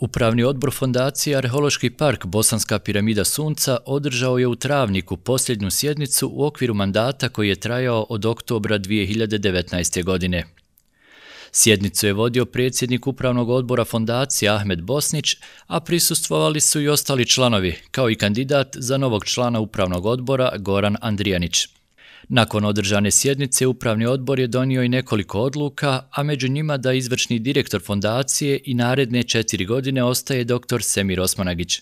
Upravni odbor Fondacije Arheološki park Bosanska piramida Sunca održao je u Travniku posljednju sjednicu u okviru mandata koji je trajao od oktobra 2019. godine. Sjednicu je vodio predsjednik Upravnog odbora Fondacije Ahmed Bosnić, a prisustvovali su i ostali članovi, kao i kandidat za novog člana Upravnog odbora Goran Andrijanić. Nakon održane sjednice, Upravni odbor je donio i nekoliko odluka, a među njima da izvršni direktor fondacije i naredne četiri godine ostaje dr. Semir Osmanagić.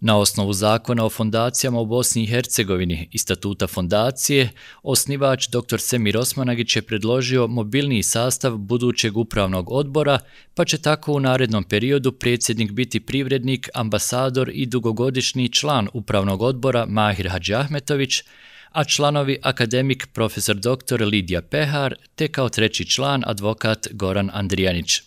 Na osnovu zakona o fondacijama u Bosni i Hercegovini i statuta fondacije, osnivač dr. Semir Osmanagić je predložio mobilniji sastav budućeg upravnog odbora, pa će tako u narednom periodu predsjednik biti privrednik, ambasador i dugogodišnji član upravnog odbora Mahir Hadži Ahmetović, a članovi akademik profesor dr. Lidija Pehar te kao treći član advokat Goran Andrijanić.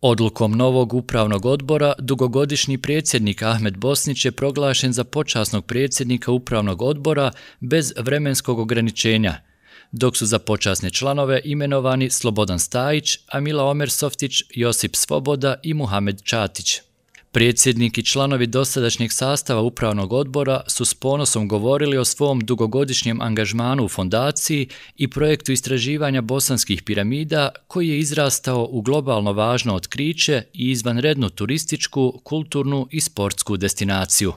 Odlukom novog upravnog odbora, dugogodišnji predsjednik Ahmed Bosnić je proglašen za počasnog predsjednika upravnog odbora bez vremenskog ograničenja, dok su za počasne članove imenovani Slobodan Stajić, Amila Omer Softić, Josip Svoboda i Muhamed Čatić. Predsjednik i članovi dosadašnjeg sastava upravnog odbora su s ponosom govorili o svom dugogodišnjem angažmanu u fondaciji i projektu istraživanja bosanskih piramida koji je izrastao u globalno važno otkriće i izvanrednu turističku, kulturnu i sportsku destinaciju.